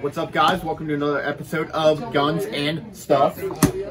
What's up, guys? Welcome to another episode of Guns and Stuff.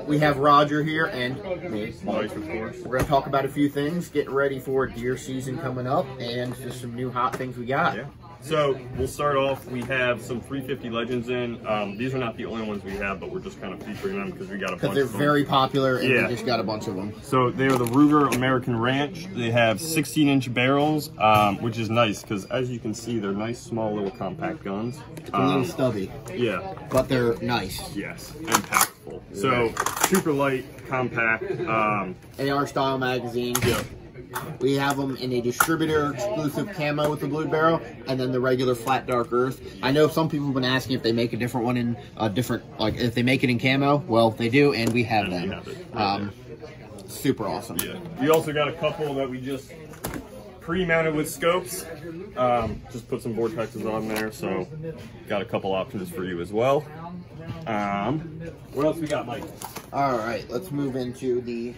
We have Roger here and me, Mike, of course. We're going to talk about a few things, getting ready for deer season coming up, and just some new hot things we got. Yeah. So we'll start off. We have some 350 Legends in. Um, these are not the only ones we have, but we're just kind of featuring them because we got a bunch Because they're very popular, and Yeah. we just got a bunch of them. So they are the Ruger American Ranch. They have 16 inch barrels, um, which is nice because as you can see, they're nice, small, little compact guns. A little Um, stubby, yeah. but they're nice. Yes. Impactful. So super light, compact. Um, AR style magazine. yeah. We have them in a distributor exclusive camo with the blue barrel, and then the regular flat dark earth. I know some people have been asking if they make a different one in a different, like if they make it in camo. Well, they do, and we have them. have right um, super awesome. Yeah. We also got a couple that we just pre-mounted with scopes. Um, just put some vortexes on there, so got a couple options for you as well. Um, what else we got, Mike? All right, let's move into the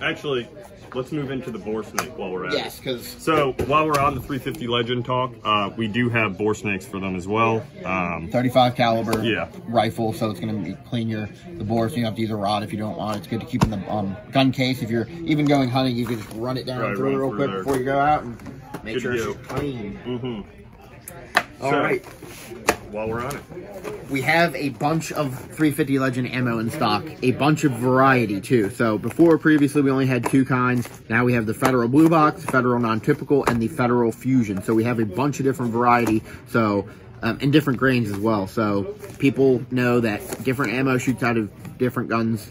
Actually, let's move into the bore snake while we're at yes, it. because So while we're on the 350 Legend talk, uh, we do have bore snakes for them as well. Um, 35 caliber Yeah. rifle, so it's going to clean your the bore. So you don't have to use a rod if you don't want. It. It's good to keep in the um, gun case. If you're even going hunting, you can just run it down Right, through real through quick there. before you go out and make Good sure it's clean. mhm. All So- right. While we're on it, We have a bunch of 350 Legend ammo in stock, a bunch of variety too. So before, previously, we only had two kinds. Now we have the Federal Blue Box, Federal Non-Typical, and the Federal Fusion. So we have a bunch of different variety. So um, in different grains as well. So people know that different ammo shoots out of different guns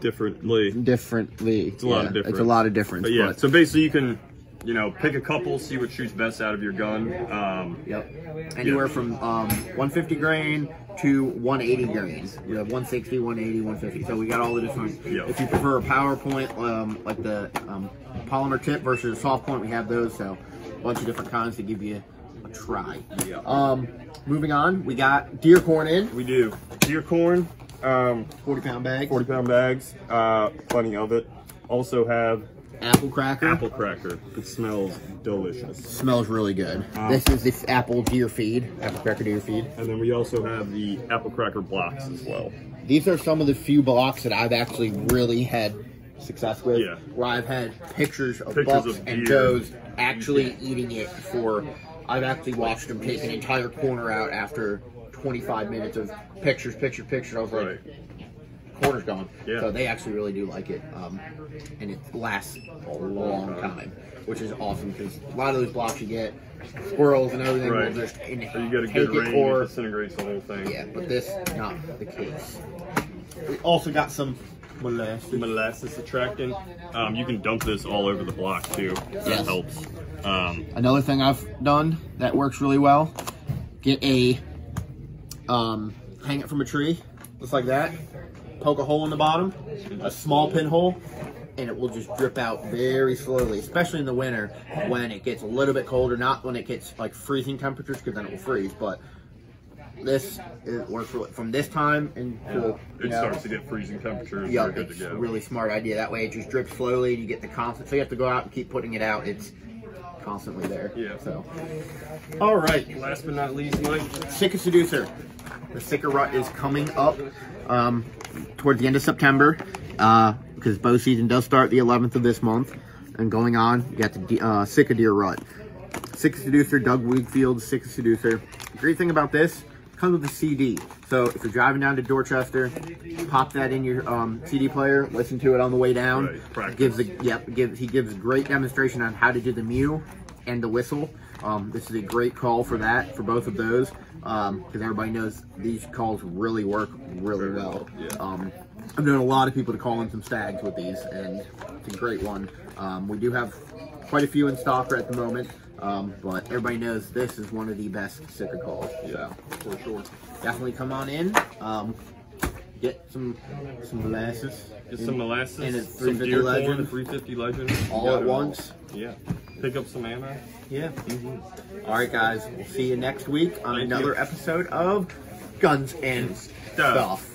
differently. differently. It's a lot of Yeah, difference. It's a lot of difference. But yeah, but- so basically you can, you know, pick a couple, see what shoots best out of your gun. Um, Yep. Anywhere from um, 150 grain to 180 grain. We have 160, 180, 150. So we got all the different. Yep. If you prefer a power point, um, like the um, polymer tip versus a soft point, we have those. So a bunch of different kinds to give you a try. Yeah. Um, moving on, we got deer corn in, we do deer corn, um, 40 pound bag. 40 pound bags, uh, plenty of it. Also have Apple cracker. apple cracker. It smells delicious. Smells really good. Um, this is the apple deer feed. Apple cracker deer feed. And then we also have the apple cracker blocks as well. These are some of the few blocks that I've actually really had success with. Yeah. Where I've had pictures of Pictures bucks of and does actually eating it for. I've actually watched them take an entire corner out after 25 minutes of pictures, picture, picture. I was like, Right. Corner's gone. Yeah. So they actually really do like it, um, and it lasts a long time, which is awesome because a lot of those blocks you get squirrels and everything Right. will just in, Or you get a take good it rain, or it disintegrates the whole thing. yeah, but this not the case. We also got some molasses. Molasses attractant. Um, you can dump this all over the block too. Yes. That helps. Um, Another thing I've done that works really well: get a um, hang it from a tree, just like that. Poke a hole in the bottom, a small pinhole, and it will just drip out very slowly. Especially in the winter when it gets a little bit colder. Not when it gets like freezing temperatures, because then it will freeze. But this it works really, from this time until you it know, starts to get freezing temperatures. Yeah, you're good it's a really smart idea. That way it just drips slowly and you get the constant. So you have to go out and keep putting it out. It's constantly there. Yeah. So, All right. Last but not least, Mike. Sika Seducer. The Sika Rut is coming up um, towards the end of September uh, because bow season does start the 11th of this month. And going on, you got the uh, Sika Deer Rut. Sika Seducer, Doug Wigfield, Sika Seducer. The great thing about this, comes with a CD. So if you're driving down to Dorchester, pop that in your um, CD player, listen to it on the way down. Right, gives a yep, gives he gives great demonstration on how to do the mew and the whistle. Um, this is a great call for that for both of those because everybody knows these calls really work really well. Yeah. Um, I've known a lot of people to call in some stags with these, and it's a great one. Um, we do have quite a few in stock at the moment, um, but everybody knows this is one of the best Sika calls. Yeah, for sure. Definitely come on in. Um, get some some molasses. Get in- some molasses, and a some 350 deer Legend. corn, 350 legend. all at it all. once. Yeah. Pick up some ammo. Yeah. Mm-hmm. All right, guys. We'll see you next week on Thank another you. episode of Guns and Stuff. Stuff.